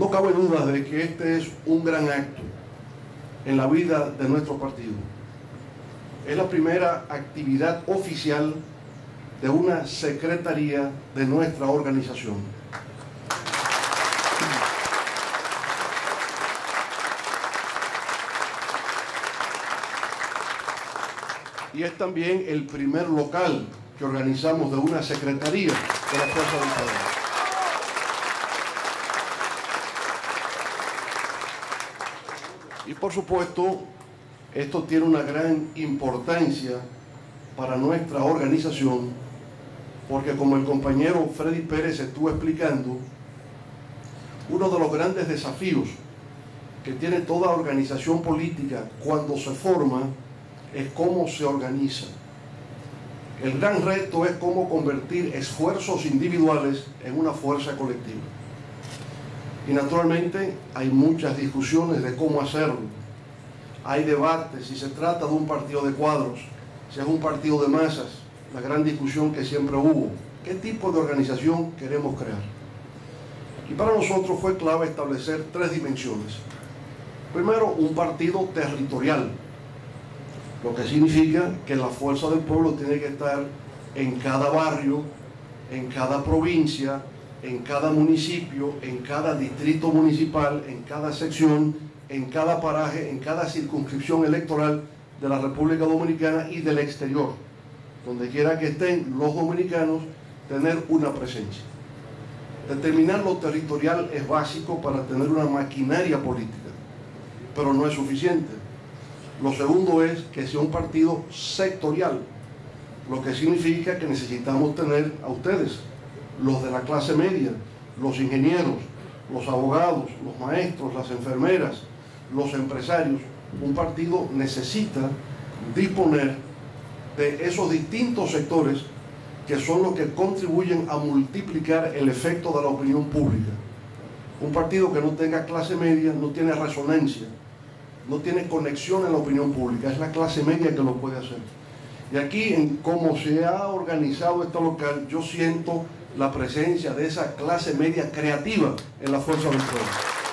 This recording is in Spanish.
No cabe duda de que este es un gran acto en la vida de nuestro partido. Es la primera actividad oficial de una secretaría de nuestra organización. Y es también el primer local que organizamos de una secretaría de la Fuerza del Poder. Y por supuesto, esto tiene una gran importancia para nuestra organización, porque como el compañero Freddy Pérez estuvo explicando, uno de los grandes desafíos que tiene toda organización política cuando se forma es cómo se organiza. El gran reto es cómo convertir esfuerzos individuales en una fuerza colectiva. Y naturalmente hay muchas discusiones de cómo hacerlo. Hay debates si se trata de un partido de cuadros, si es un partido de masas, la gran discusión que siempre hubo. ¿Qué tipo de organización queremos crear? Y para nosotros fue clave establecer tres dimensiones. Primero, un partido territorial, lo que significa que la fuerza del pueblo tiene que estar en cada barrio, en cada provincia, en cada municipio, en cada distrito municipal, en cada sección, en cada paraje, en cada circunscripción electoral de la República Dominicana y del exterior. Donde quiera que estén los dominicanos, tener una presencia. Determinar lo territorial es básico para tener una maquinaria política, pero no es suficiente. Lo segundo es que sea un partido sectorial, lo que significa que necesitamos tener a ustedes, los de la clase media, los ingenieros, los abogados, los maestros, las enfermeras, los empresarios. Un partido necesita disponer de esos distintos sectores que son los que contribuyen a multiplicar el efecto de la opinión pública. Un partido que no tenga clase media no tiene resonancia, no tiene conexión en la opinión pública, es la clase media que lo puede hacer. Y aquí, en cómo se ha organizado este local, yo siento la presencia de esa clase media creativa en la fuerza del.